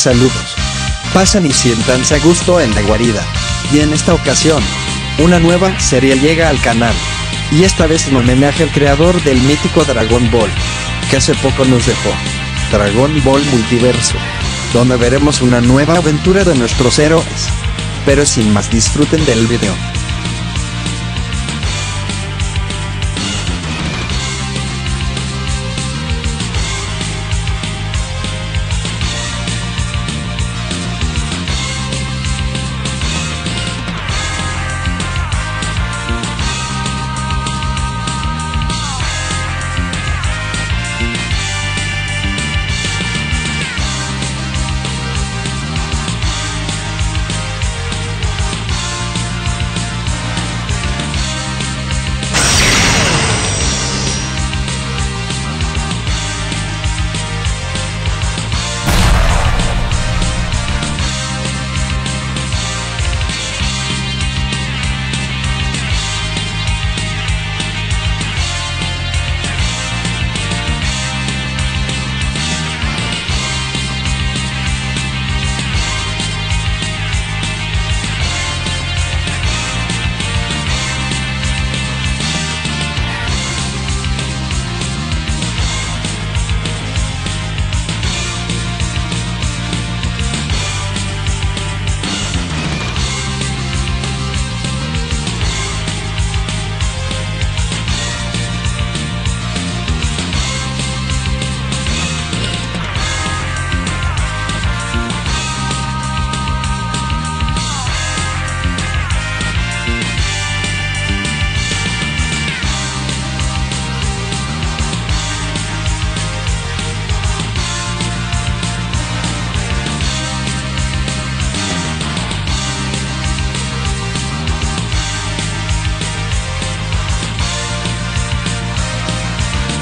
Saludos. Pasan y siéntanse a gusto en la guarida. Y en esta ocasión, una nueva serie llega al canal. Y esta vez en homenaje al creador del mítico Dragon Ball, que hace poco nos dejó. Dragon Ball Multiverso, donde veremos una nueva aventura de nuestros héroes. Pero sin más disfruten del video.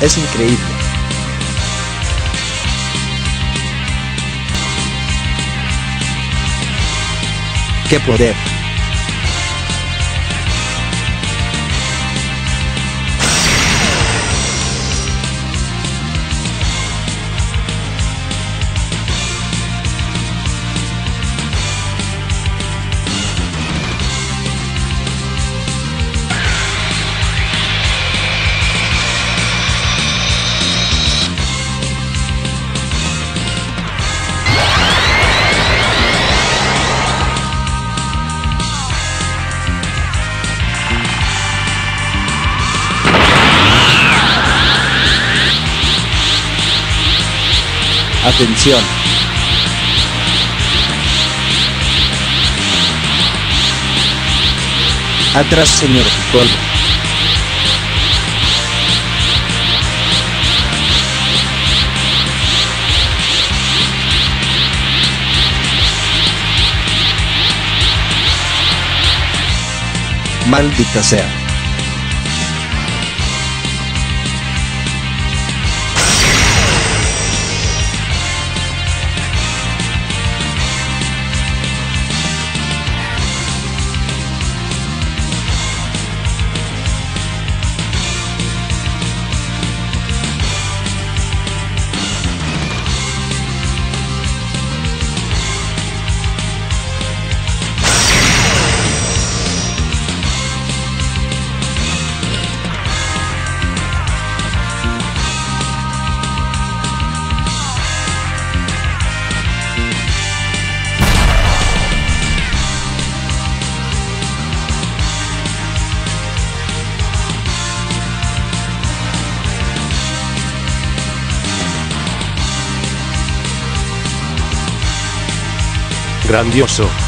Es increíble. ¡Qué poder! Atención. Atrás, señor Piccolo. Maldita sea. Grandioso.